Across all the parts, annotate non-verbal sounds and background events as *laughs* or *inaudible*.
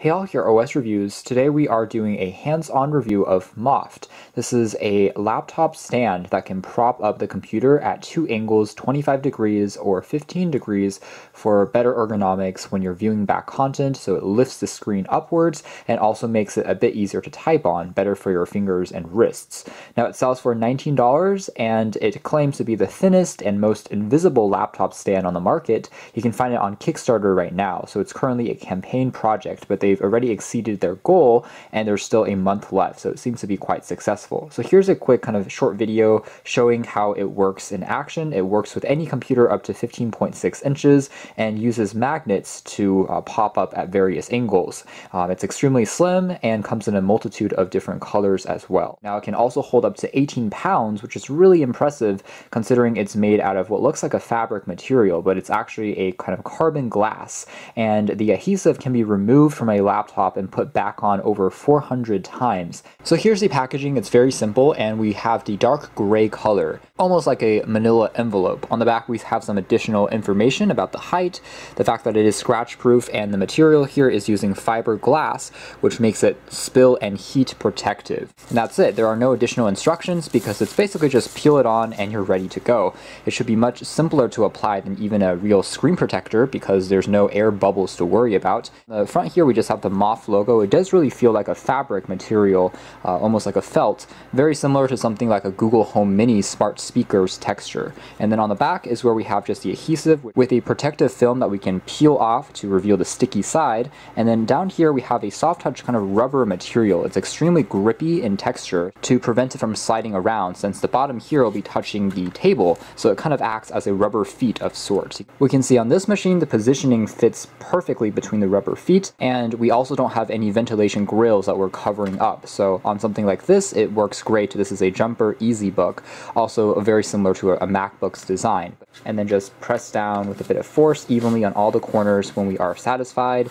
Hey all, here OS Reviews. Today we are doing a hands-on review of Moft. This is a laptop stand that can prop up the computer at two angles, 25 degrees or 15 degrees for better ergonomics when you're viewing back content, so it lifts the screen upwards and also makes it a bit easier to type on, better for your fingers and wrists. Now it sells for $19 and it claims to be the thinnest and most invisible laptop stand on the market. You can find it on Kickstarter right now, so it's currently a campaign project, but they they've already exceeded their goal and there's still a month left. So it seems to be quite successful. So here's a quick kind of short video showing how it works in action. It works with any computer up to 15.6 inches and uses magnets to uh, pop up at various angles. Um, it's extremely slim and comes in a multitude of different colors as well. Now it can also hold up to 18 pounds, which is really impressive considering it's made out of what looks like a fabric material, but it's actually a kind of carbon glass. And the adhesive can be removed from a laptop and put back on over 400 times. So here's the packaging, it's very simple and we have the dark gray color, almost like a manila envelope. On the back we have some additional information about the height, the fact that it is scratch proof and the material here is using fiberglass which makes it spill and heat protective. And that's it, there are no additional instructions because it's basically just peel it on and you're ready to go. It should be much simpler to apply than even a real screen protector because there's no air bubbles to worry about. The front here we just have the Moft logo. It does really feel like a fabric material, uh, almost like a felt, very similar to something like a Google Home Mini smart speakers texture. And then on the back is where we have just the adhesive with a protective film that we can peel off to reveal the sticky side. And then down here we have a soft touch kind of rubber material. It's extremely grippy in texture to prevent it from sliding around since the bottom here will be touching the table, so it kind of acts as a rubber feet of sorts. We can see on this machine the positioning fits perfectly between the rubber feet and we also don't have any ventilation grills that we're covering up. So on something like this, it works great. This is a Jumper EZbook, also very similar to a, MacBook's design. And then just press down with a bit of force evenly on all the corners when we are satisfied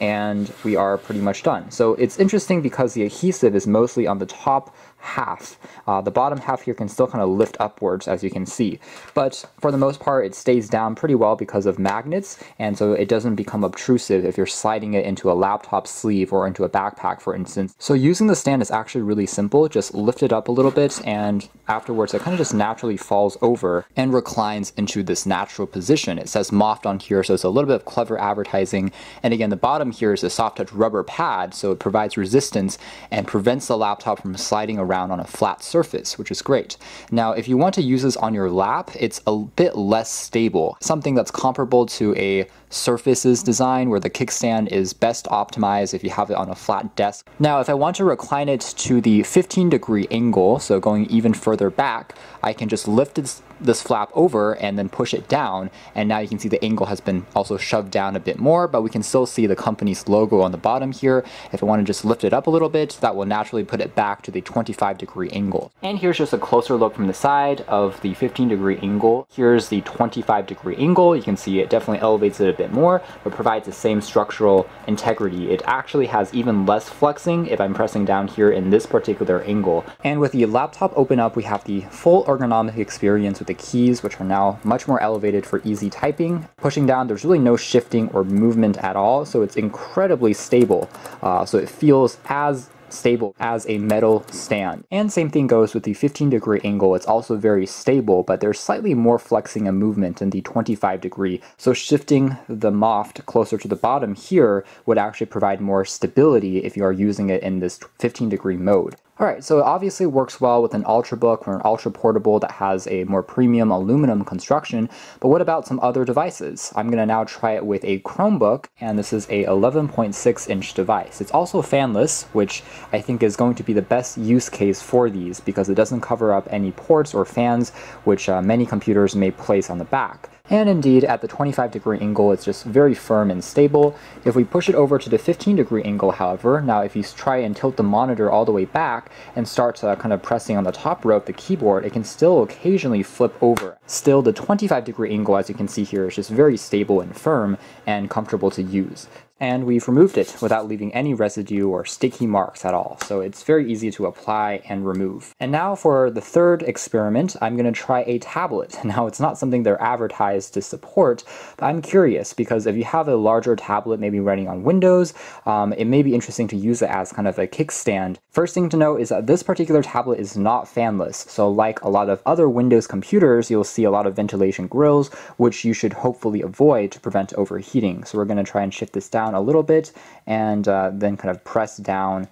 and we are pretty much done. So it's interesting because the adhesive is mostly on the top half. Uh, the bottom half here can still kind of lift upwards as you can see. But for the most part it stays down pretty well because of magnets and so it doesn't become obtrusive if you're sliding it into a laptop sleeve or into a backpack for instance. So using the stand is actually really simple. Just lift it up a little bit and afterwards it kind of just naturally falls over and reclines into this natural position. It says Moft on here so it's a little bit of clever advertising and again the bottom here is a soft touch rubber pad so it provides resistance and prevents the laptop from sliding around around on a flat surface, which is great. Now, if you want to use this on your lap, it's a bit less stable. Something that's comparable to a Surface's design where the kickstand is best optimized if you have it on a flat desk. Now, if I want to recline it to the 15 degree angle, so going even further back, I can just lift this, this flap over and then push it down. And now you can see the angle has been also shoved down a bit more, but we can still see the company's logo on the bottom here. If I want to just lift it up a little bit, that will naturally put it back to the 25 degree angle. And here's just a closer look from the side of the 15 degree angle. Here's the 25 degree angle. You can see it definitely elevates it a bit bit more, but provides the same structural integrity. It actually has even less flexing if I'm pressing down here in this particular angle. And with the laptop open up, we have the full ergonomic experience with the keys, which are now much more elevated for easy typing. Pushing down, there's really no shifting or movement at all, so it's incredibly stable. Uh, so it feels as stable as a metal stand. And same thing goes with the 15 degree angle. It's also very stable, but there's slightly more flexing and movement in the 25 degree. So shifting the Moft closer to the bottom here would actually provide more stability if you are using it in this 15 degree mode. Alright, so it obviously works well with an Ultrabook or an Ultra Portable that has a more premium aluminum construction, but what about some other devices? I'm going to now try it with a Chromebook, and this is a 11.6 inch device. It's also fanless, which I think is going to be the best use case for these because it doesn't cover up any ports or fans, which uh, many computers may place on the back. And indeed, at the 25 degree angle, it's just very firm and stable. If we push it over to the 15 degree angle, however, now if you try and tilt the monitor all the way back and start uh, kind of pressing on the top row of the keyboard, it can still occasionally flip over. Still, the 25 degree angle, as you can see here, is just very stable and firm and comfortable to use. And we've removed it without leaving any residue or sticky marks at all. So it's very easy to apply and remove. And now for the third experiment, I'm going to try a tablet. *laughs* Now it's not something they're advertised to support, but I'm curious because if you have a larger tablet maybe running on Windows, um, it may be interesting to use it as kind of a kickstand. First thing to note is that this particular tablet is not fanless. So like a lot of other Windows computers, you'll see a lot of ventilation grills, which you should hopefully avoid to prevent overheating. So we're going to try and shift this down a little bit and uh, then kind of press down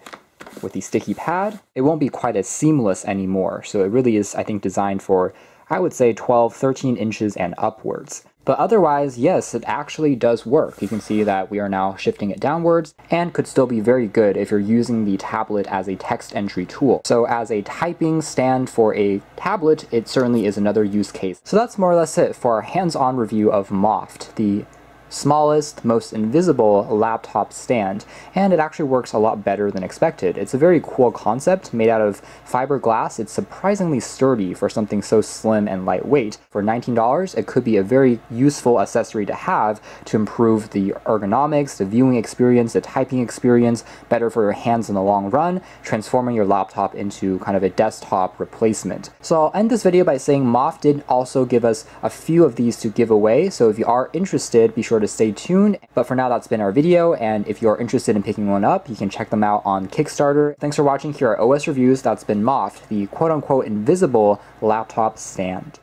with the sticky pad, it won't be quite as seamless anymore. So it really is, I think, designed for, I would say 12, 13 inches and upwards. But otherwise, yes, it actually does work. You can see that we are now shifting it downwards and could still be very good if you're using the tablet as a text entry tool. So as a typing stand for a tablet, it certainly is another use case. So that's more or less it for our hands-on review of Moft, the smallest, most invisible laptop stand, and it actually works a lot better than expected. It's a very cool concept made out of fiberglass. It's surprisingly sturdy for something so slim and lightweight. For $19, it could be a very useful accessory to have to improve the ergonomics, the viewing experience, the typing experience, better for your hands in the long run, transforming your laptop into kind of a desktop replacement. So I'll end this video by saying Moft did also give us a few of these to give away, so if you are interested, be sure to stay tuned. But for now, that's been our video, and if you're interested in picking one up, you can check them out on Kickstarter. Thanks for watching here at OS Reviews. That's been Moft, the quote-unquote invisible laptop stand.